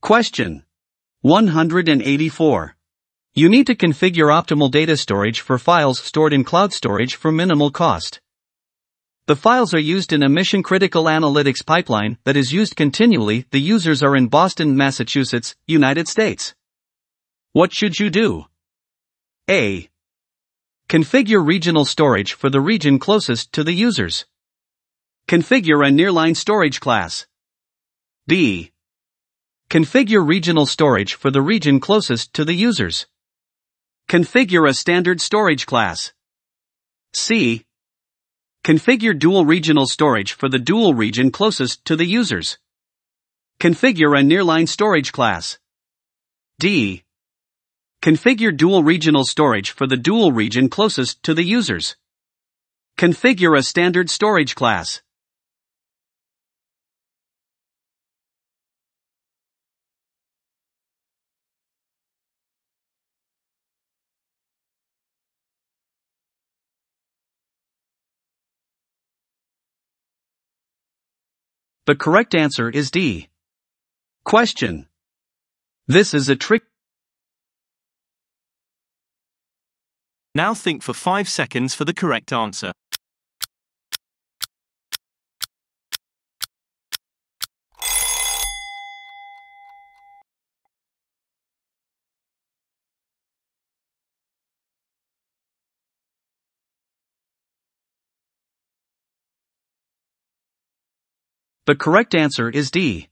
Question 184. You need to configure optimal data storage for files stored in cloud storage for minimal cost. The files are used in a mission critical analytics pipeline that is used continually. The users are in Boston, Massachusetts, United States. What should you do? A. Configure regional storage for the region closest to the users. Configure a nearline storage class. B. Configure regional storage for the region closest to the users. Configure a standard storage class. C. Configure dual regional storage for the dual region closest to the users. Configure a nearline storage class. D. Configure dual regional storage for the dual region closest to the users. Configure a standard storage class. The correct answer is D. Question. This is a trick. Now think for 5 seconds for the correct answer. The correct answer is D.